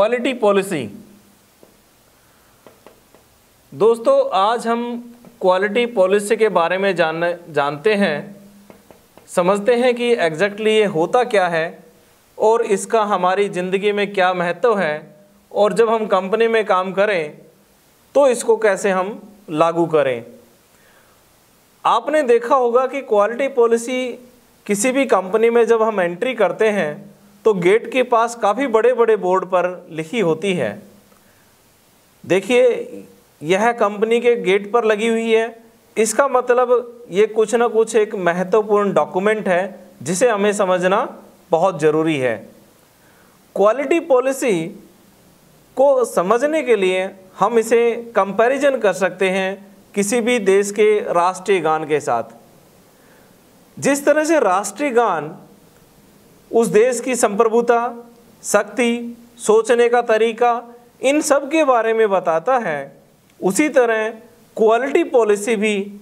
Quality policy दोस्तों, आज हम क्वालिटी पॉलिसी के बारे में जानने, जानते हैं, समझते हैं कि एग्जैक्टली ये होता क्या है और इसका हमारी ज़िंदगी में क्या महत्व है और जब हम कंपनी में काम करें तो इसको कैसे हम लागू करें। आपने देखा होगा कि क्वालिटी पॉलिसी किसी भी कंपनी में जब हम एंट्री करते हैं तो गेट के पास काफ़ी बड़े बड़े बोर्ड पर लिखी होती है। देखिए, यह कंपनी के गेट पर लगी हुई है। इसका मतलब ये कुछ ना कुछ एक महत्वपूर्ण डॉक्यूमेंट है, जिसे हमें समझना बहुत ज़रूरी है। क्वालिटी पॉलिसी को समझने के लिए हम इसे कंपैरिजन कर सकते हैं किसी भी देश के राष्ट्रीय गान के साथ। जिस तरह से राष्ट्रीय गान उस देश की संप्रभुता, शक्ति, सोचने का तरीका इन सब के बारे में बताता है। उसी तरह क्वालिटी पॉलिसी भी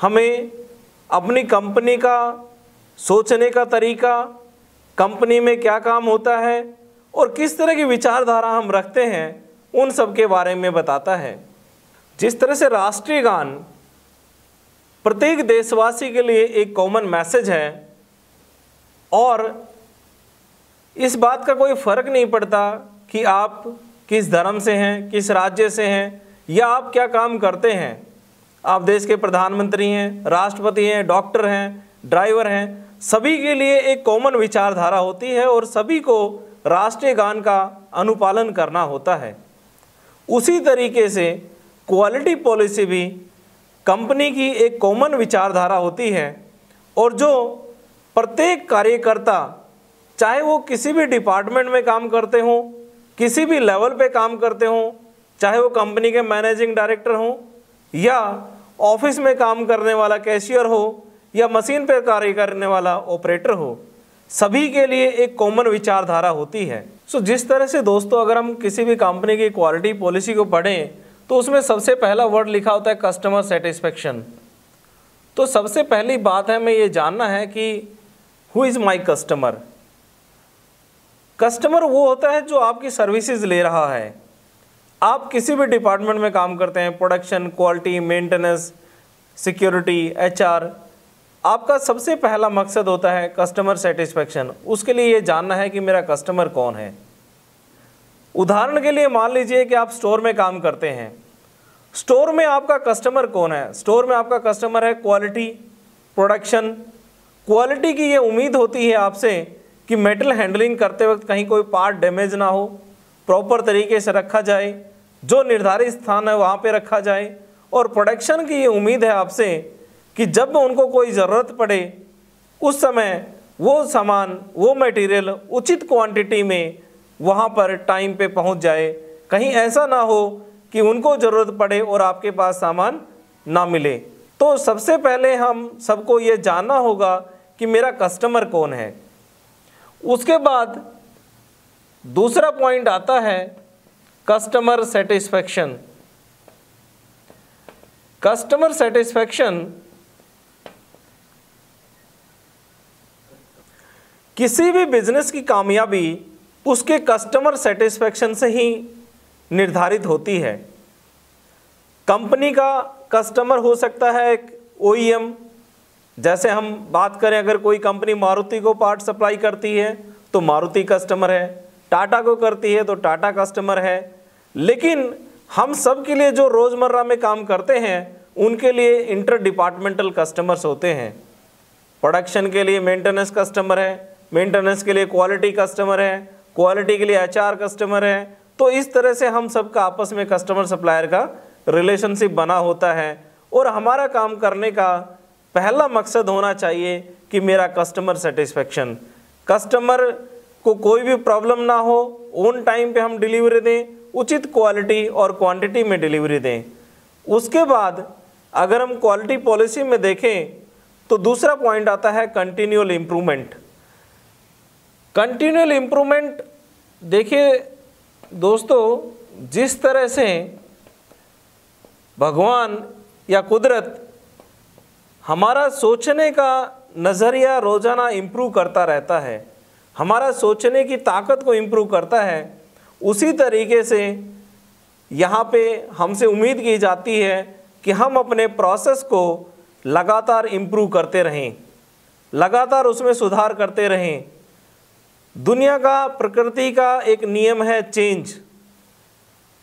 हमें अपनी कंपनी का, सोचने का तरीका कंपनी में क्या काम होता है और किस तरह की विचारधारा हम रखते हैं, उन सब के बारे में बताता है। जिस तरह से राष्ट्रीय गान प्रत्येक देशवासी के लिए एक कॉमन मैसेज है और इस बात का कोई फ़र्क नहीं पड़ता कि आप किस धर्म से हैं, किस राज्य से हैं, या आप क्या काम करते हैं। आप देश के प्रधानमंत्री हैं, राष्ट्रपति हैं, डॉक्टर हैं, ड्राइवर हैं, सभी के लिए एक कॉमन विचारधारा होती है और सभी को राष्ट्रीय गान का अनुपालन करना होता है। उसी तरीके से क्वालिटी पॉलिसी भी कंपनी की एक कॉमन विचारधारा होती है और जो प्रत्येक कार्यकर्ता, चाहे वो किसी भी डिपार्टमेंट में काम करते हों, किसी भी लेवल पे काम करते हों, चाहे वो कंपनी के मैनेजिंग डायरेक्टर हों, या ऑफ़िस में काम करने वाला कैशियर हो, या मशीन पर कार्य करने वाला ऑपरेटर हो, सभी के लिए एक कॉमन विचारधारा होती है। सो जिस तरह से दोस्तों, अगर हम किसी भी कंपनी की क्वालिटी पॉलिसी को पढ़ें तो उसमें सबसे पहला वर्ड लिखा होता है कस्टमर सेटिस्फेक्शन तो सबसे पहली बात है मैं ये जानना है कि who is my customer customer वो होता है जो आपकी सर्विसेज़ ले रहा है। आप किसी भी डिपार्टमेंट में काम करते हैं production quality maintenance security HR आपका सबसे पहला मकसद होता है कस्टमर सेटिस्फेक्शन उसके लिए ये जानना है कि मेरा कस्टमर कौन है। उदाहरण के लिए मान लीजिए कि आप स्टोर में काम करते हैं। स्टोर में आपका कस्टमर कौन है? स्टोर में आपका कस्टमर है क्वालिटी प्रोडक्शन क्वालिटी की ये उम्मीद होती है आपसे कि मेटल हैंडलिंग करते वक्त कहीं कोई पार्ट डैमेज ना हो, प्रॉपर तरीके से रखा जाए, जो निर्धारित स्थान है वहाँ पे रखा जाए। और प्रोडक्शन की ये उम्मीद है आपसे कि जब उनको कोई ज़रूरत पड़े, उस समय वो सामान, वो मटेरियल उचित क्वांटिटी में वहाँ पर टाइम पे पहुँच जाए। कहीं ऐसा ना हो कि उनको ज़रूरत पड़े और आपके पास सामान ना मिले। तो सबसे पहले हम सबको ये जानना होगा कि मेरा कस्टमर कौन है। उसके बाद दूसरा पॉइंट आता है कस्टमर सेटिस्फेक्शन कस्टमर सेटिस्फेक्शन किसी भी बिज़नेस की कामयाबी उसके कस्टमर सेटिस्फेक्शन से ही निर्धारित होती है। कंपनी का कस्टमर हो सकता है ओ जैसे हम बात करें, अगर कोई कंपनी मारुति को पार्ट सप्लाई करती है तो मारुति कस्टमर है। टाटा को करती है तो टाटा कस्टमर है। लेकिन हम सब के लिए जो रोज़मर्रा में काम करते हैं, उनके लिए इंटर डिपार्टमेंटल कस्टमर्स होते हैं। प्रोडक्शन के लिए मेंटेनेंस कस्टमर है, मेंटेनेंस के लिए क्वालिटी कस्टमर है, क्वालिटी के लिए एचआर कस्टमर है। तो इस तरह से हम सबका आपस में कस्टमर सप्लायर का रिलेशनशिप बना होता है। और हमारा काम करने का पहला मकसद होना चाहिए कि मेरा कस्टमर सेटिस्फेक्शन कस्टमर को कोई भी प्रॉब्लम ना हो ऑन टाइम पे हम डिलीवरी दें, उचित क्वालिटी और क्वांटिटी में डिलीवरी दें। उसके बाद, अगर हम क्वालिटी पॉलिसी में देखें तो दूसरा पॉइंट आता है कंटिन्यूअल इम्प्रूवमेंट कंटिन्यूअल इम्प्रूवमेंट देखिए दोस्तों, जिस तरह से भगवान या कुदरत हमारा सोचने का नज़रिया रोज़ाना इम्प्रूव करता रहता है। हमारा सोचने की ताकत को इम्प्रूव करता है। उसी तरीके से यहाँ पे हमसे उम्मीद की जाती है कि हम अपने प्रोसेस को लगातार इम्प्रूव करते रहें। लगातार उसमें सुधार करते रहें। दुनिया का, प्रकृति का एक नियम है चेंज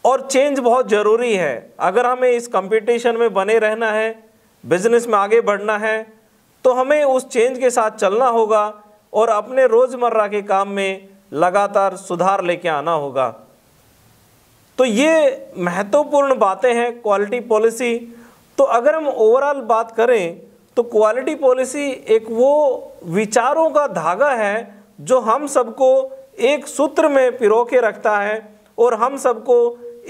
और चेंज बहुत ज़रूरी है। अगर हमें इस कंपटीशन में बने रहना है बिज़नेस में आगे बढ़ना है तो हमें उस चेंज के साथ चलना होगा और अपने रोज़मर्रा के काम में लगातार सुधार लेके आना होगा। तो ये महत्वपूर्ण बातें हैं क्वालिटी पॉलिसी तो अगर हम ओवरऑल बात करें तो क्वालिटी पॉलिसी एक वो विचारों का धागा है जो हम सबको एक सूत्र में पिरो के रखता है और हम सबको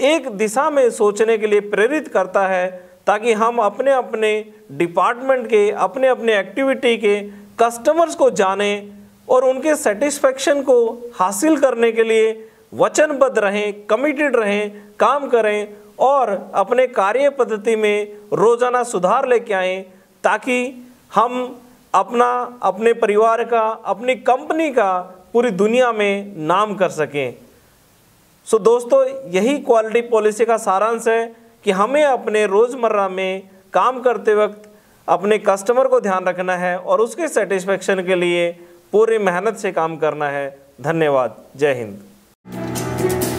एक दिशा में सोचने के लिए प्रेरित करता है। ताकि हम अपने अपने डिपार्टमेंट के अपने अपने एक्टिविटी के कस्टमर्स को जानें और उनके सेटिस्फेक्शन को हासिल करने के लिए वचनबद्ध रहें कमिटेड रहें, काम करें और अपने कार्य पद्धति में रोज़ाना सुधार लेके आएँ ताकि हम अपना, अपने परिवार का, अपनी कंपनी का पूरी दुनिया में नाम कर सकें। सो दोस्तों, यही क्वालिटी पॉलिसी का सारांश है। कि हमें अपने रोज़मर्रा में काम करते वक्त अपने कस्टमर को ध्यान रखना है और उसके सेटिस्फेक्शन के लिए पूरी मेहनत से काम करना है। धन्यवाद। जय हिंद।